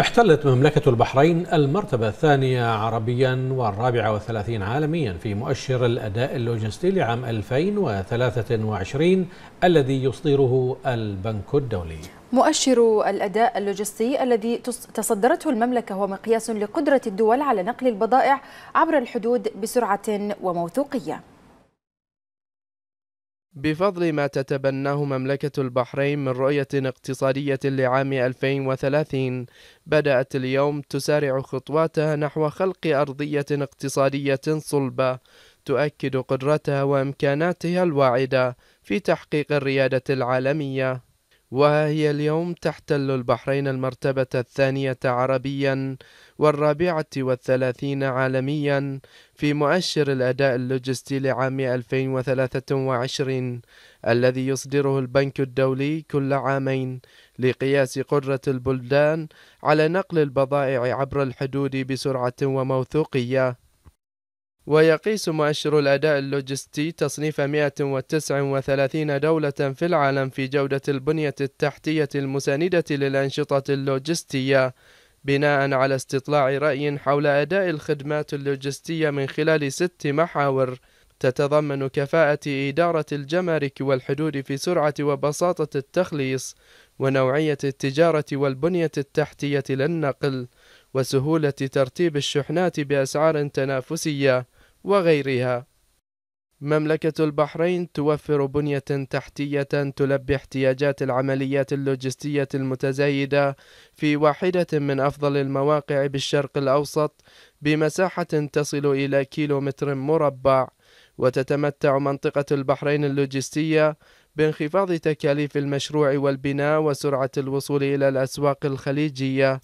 احتلت مملكة البحرين المرتبة الثانية عربيا والرابعة والثلاثين عالميا في مؤشر الأداء اللوجستي لعام 2023 الذي يصدره البنك الدولي. مؤشر الأداء اللوجستي الذي تصدرته المملكة هو مقياس لقدرة الدول على نقل البضائع عبر الحدود بسرعة وموثوقية. بفضل ما تتبناه مملكة البحرين من رؤية اقتصادية لعام 2030 بدأت اليوم تسارع خطواتها نحو خلق أرضية اقتصادية صلبة تؤكد قدرتها وإمكاناتها الواعدة في تحقيق الريادة العالمية. وها هي اليوم تحتل البحرين المرتبة الثانية عربيا والرابعة والثلاثين عالميا في مؤشر الأداء اللوجستي لعام 2023 الذي يصدره البنك الدولي كل عامين لقياس قدرة البلدان على نقل البضائع عبر الحدود بسرعة وموثوقية. ويقيس مؤشر الأداء اللوجستي تصنيف 139 دولة في العالم في جودة البنية التحتية المساندة للأنشطة اللوجستية بناء على استطلاع رأي حول أداء الخدمات اللوجستية من خلال ست محاور. تتضمن كفاءة إدارة الجمارك والحدود في سرعة وبساطة التخليص ونوعية التجارة والبنية التحتية للنقل وسهولة ترتيب الشحنات بأسعار تنافسية. وغيرها. مملكة البحرين توفر بنية تحتية تلبي احتياجات العمليات اللوجستية المتزايدة في واحدة من أفضل المواقع بالشرق الأوسط بمساحة تصل إلى كيلومتر مربع. وتتمتع منطقة البحرين اللوجستية بانخفاض تكاليف المشروع والبناء وسرعة الوصول إلى الأسواق الخليجية.